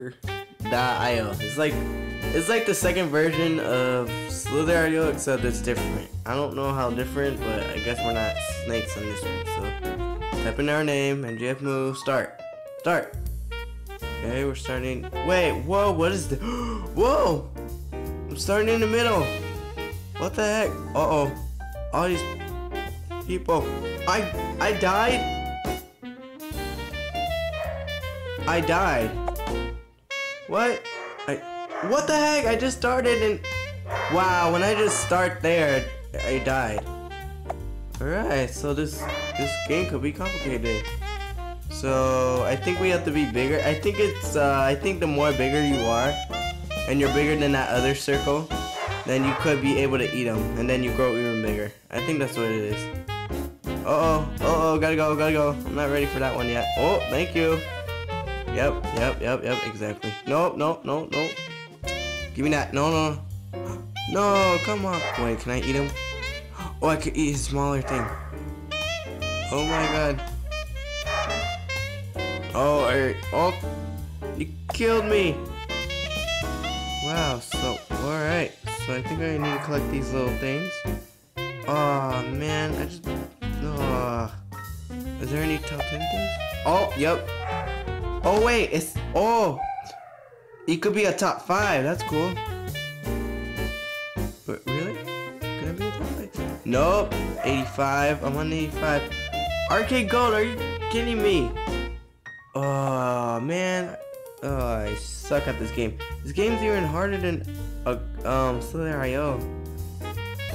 Slither.io. It's like it's like the second version of Slither.io except it's different. I don't know how different, but I guess we're not snakes on this one. So type in our name and GF move start. Start. Okay, we're starting. Wait, whoa, what is this? whoa! I'm starting in the middle. What the heck? Uh oh. All these people. I I died. I died. What? I what the heck? I just started and wow, when I just start there, I died. Alright, so this this game could be complicated. So I think we have to be bigger. I think it's uh I think the more bigger you are and you're bigger than that other circle, then you could be able to eat them and then you grow even bigger. I think that's what it is. Uh oh, uh oh, gotta go, gotta go. I'm not ready for that one yet. Oh, thank you. Yep, yep, yep, yep, exactly. No, no, no, no. Give me that. No, no. No, come on. Wait, can I eat him? Oh, I could eat his smaller thing. Oh my god. Oh, I, oh, you killed me. Wow, so, alright. So I think I need to collect these little things. Oh man, I just, oh. Is there any top 10 things? Oh, yep. Oh wait, it's oh, it could be a top five. That's cool. But really? Could it be a top five? Nope. 85. I'm on 85. Arcade Gold. Are you kidding me? Oh man. Oh, I suck at this game. This game's even harder than a um Slither.io.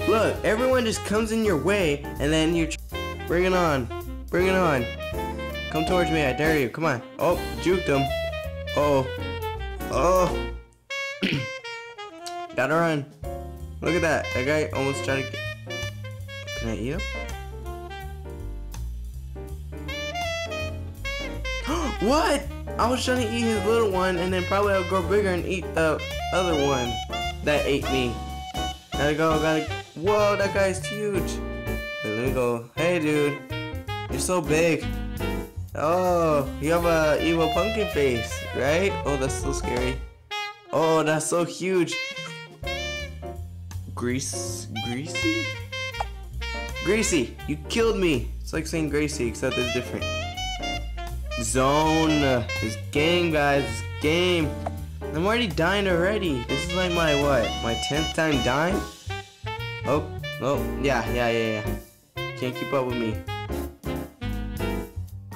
Look, everyone just comes in your way, and then you bring it on, bring it on. Come towards me, I dare you. Come on. Oh, juked him. Uh oh. Oh. Gotta run. Look at that. That guy almost tried to get... Can I eat him? what? I was trying to eat his little one and then probably I'll grow bigger and eat the other one that ate me. Gotta go, gotta... Whoa, that guy's huge. Wait, let me go. Hey, dude. You're so big. Oh, you have a evil pumpkin face, right? Oh, that's so scary. Oh, that's so huge. Grease, greasy? Greasy, you killed me. It's like saying Gracie, except it's different. Zone, this game, guys, this game. I'm already dying already. This is like my what? My tenth time dying? Oh, oh, yeah, yeah, yeah, yeah. Can't keep up with me.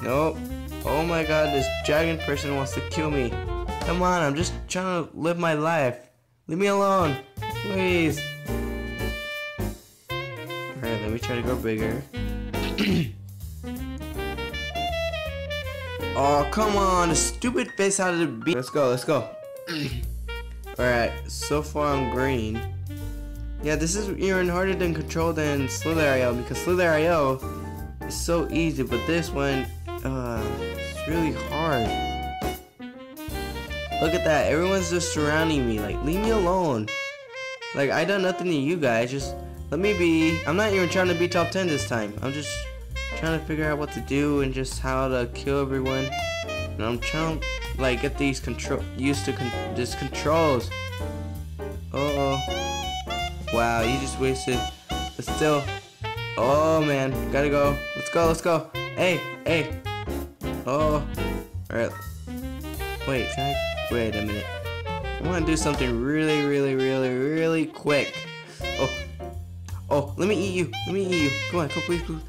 Nope. Oh my god, this dragon person wants to kill me. Come on, I'm just trying to live my life. Leave me alone. Please. Alright, let me try to go bigger. oh, come on. The stupid face out of the beat. Let's go, let's go. Alright, so far I'm green. Yeah, this is even harder than control than Slither.io because Slither.io is so easy, but this one uh, it's really hard. Look at that. Everyone's just surrounding me. Like, leave me alone. Like, I done nothing to you guys. Just let me be. I'm not even trying to be top 10 this time. I'm just trying to figure out what to do and just how to kill everyone. And I'm trying to, like, get these control used to con this controls. Uh oh. Wow, you just wasted. But still. Oh, man. Gotta go. Let's go, let's go. Hey, hey. Oh, alright. Wait, can I? Wait a minute. I want to do something really, really, really, really quick. Oh, oh, let me eat you. Let me eat you. Come on, come please, please.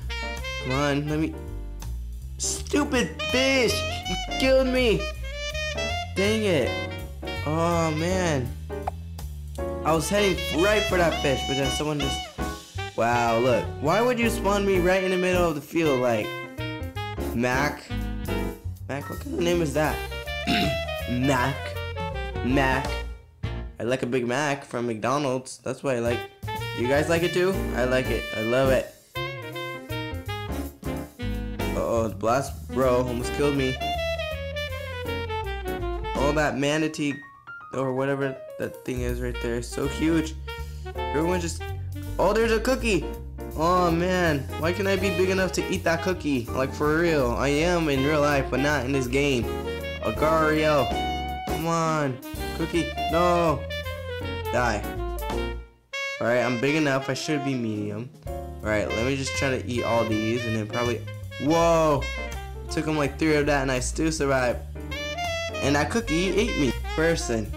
Come on, let me. Stupid fish! You killed me! Dang it. Oh, man. I was heading right for that fish, but then someone just... Wow, look. Why would you spawn me right in the middle of the field, like... Mac? Mac? What kind of name is that? Mac. Mac. I like a Big Mac from McDonald's. That's why I like. You guys like it too? I like it. I love it. Uh oh, the blast bro almost killed me. All that manatee or whatever that thing is right there is so huge. Everyone just. Oh, there's a cookie. Oh man, why can't I be big enough to eat that cookie? Like for real, I am in real life, but not in this game. Agario, come on. Cookie. No. Die. Alright, I'm big enough. I should be medium. Alright, let me just try to eat all these and then probably... Whoa! Took him like three of that and I still survived. And that cookie ate me. Person.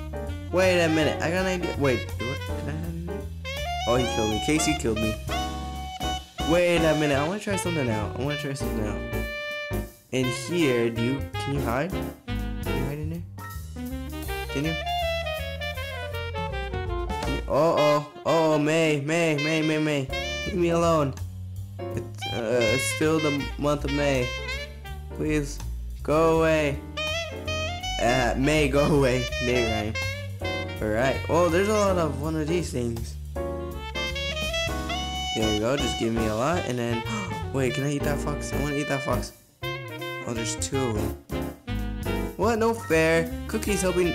Wait a minute. I got an idea. Wait. What? Can Oh, he killed me. Casey killed me. Wait a minute. I want to try something out. I want to try something out. In here, do you... Can you hide? Can you hide in there? Can you? Uh oh, oh, May, May, May, May, May. Leave me alone. It's, uh, still the month of May. Please, go away. Uh, May, go away. May rhyme. Alright. Oh, there's a lot of one of these things. There we go. Just give me a lot. And then, wait, can I eat that fox? I want to eat that fox. Oh, there's two. What? No fair. Cookie's helping.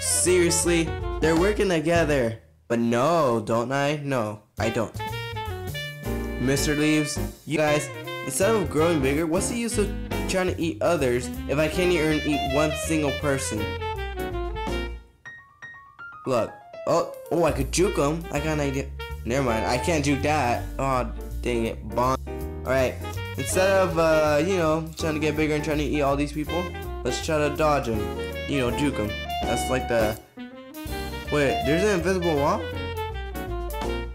Seriously? They're working together. But no, don't I? No, I don't. Mr. Leaves, you guys, instead of growing bigger, what's the use of trying to eat others if I can't even eat one single person? Look. Oh, oh, I could juke them. I got an idea. Never mind. I can't juke that. Oh, dang it. Bond. Alright. Instead of, uh, you know, trying to get bigger and trying to eat all these people, let's try to dodge them. You know, juke them. That's like the Wait, there's an invisible wall?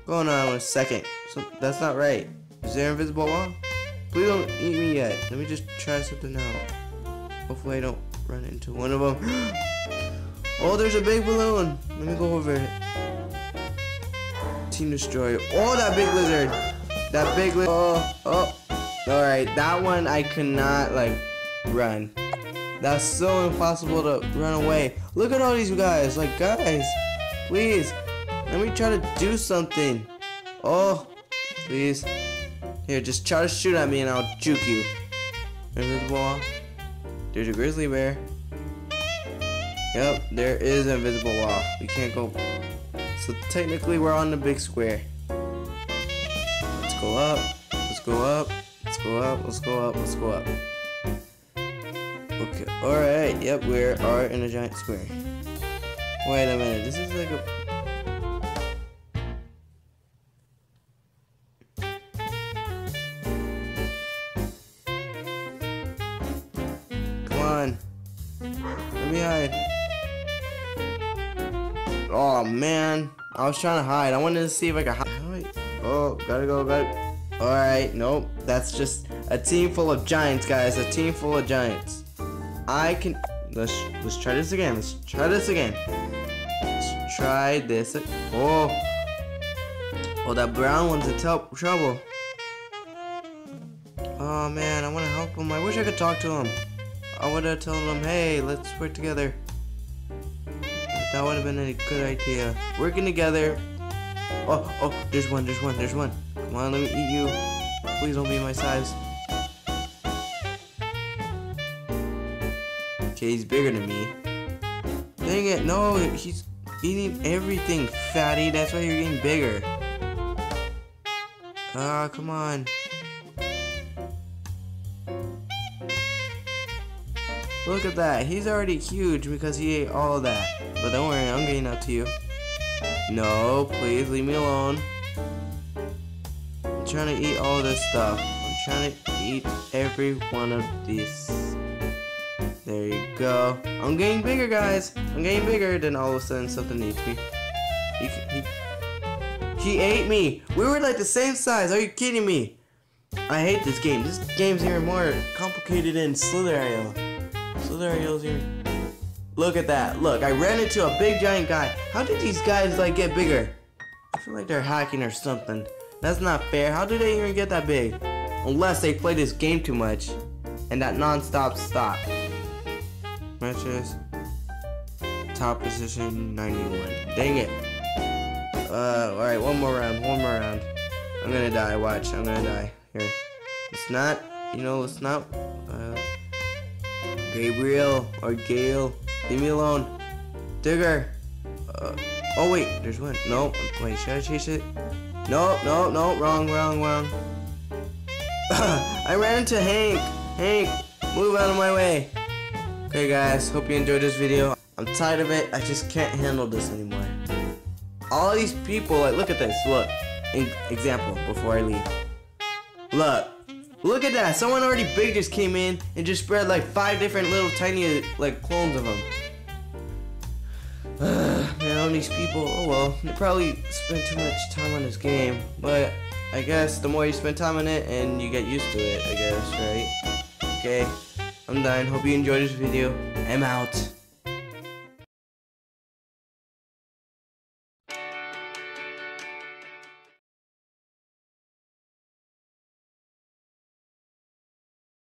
Going on a second. So that's not right. Is there an invisible wall? Please don't eat me yet. Let me just try something out. Hopefully I don't run into one of them. oh, there's a big balloon. Let me go over it. Team Destroyer. Oh, that big lizard. That big lizard. Oh, oh. Alright, that one I cannot, like, run. That's so impossible to run away. Look at all these guys. Like, guys. Please, let me try to do something. Oh, please. Here, just try to shoot at me and I'll juke you. Invisible wall. There's a grizzly bear. Yep, there is an invisible wall. We can't go. So technically we're on the big square. Let's go up. Let's go up. Let's go up. Let's go up. Let's go up. Okay. Alright. Yep, we are in a giant square. Wait a minute, this is like a... Come on. Let me hide. Oh man. I was trying to hide. I wanted to see if I could hide. Oh, gotta go, gotta... Alright, nope. That's just a team full of giants, guys. A team full of giants. I can... Let's let's try this again. Let's try this again. Let's try this. Oh, oh, that brown one's in trouble. Oh man, I want to help him. I wish I could talk to him. I would have told him, hey, let's work together. That would have been a good idea. Working together. Oh, oh, there's one, there's one, there's one. Come on, let me eat you. Please don't be my size. Okay, he's bigger than me. Dang it, no, he's eating everything, fatty. That's why you're getting bigger. Ah, come on. Look at that. He's already huge because he ate all that. But don't worry, I'm getting up to you. No, please leave me alone. I'm trying to eat all this stuff. I'm trying to eat every one of these. There you go. I'm getting bigger, guys. I'm getting bigger. Then all of a sudden, something eats me. He, he, he ate me. We were like the same size. Are you kidding me? I hate this game. This game's even more complicated than Slither.io. Slither.io's even... Look at that. Look, I ran into a big giant guy. How did these guys like get bigger? I feel like they're hacking or something. That's not fair. How do they even get that big? Unless they play this game too much. And that non-stop stop matches. Top position 91. Dang it. Uh, alright, one more round, one more round. I'm gonna die, watch, I'm gonna die. Here. It's not, you know, it's not, uh, Gabriel or Gail. Leave me alone. Digger. Uh, oh wait, there's one. No, wait, should I chase it? No, no, no, wrong, wrong, wrong. I ran into Hank. Hank, move out of my way. Okay guys, hope you enjoyed this video. I'm tired of it. I just can't handle this anymore. All these people, like look at this, look. In example, before I leave. Look. Look at that. Someone already big just came in and just spread like five different little tiny like clones of them. man, all these people, oh well, they probably spent too much time on this game. But I guess the more you spend time on it and you get used to it, I guess, right? Okay, I'm done. Hope you enjoyed this video. I'm out.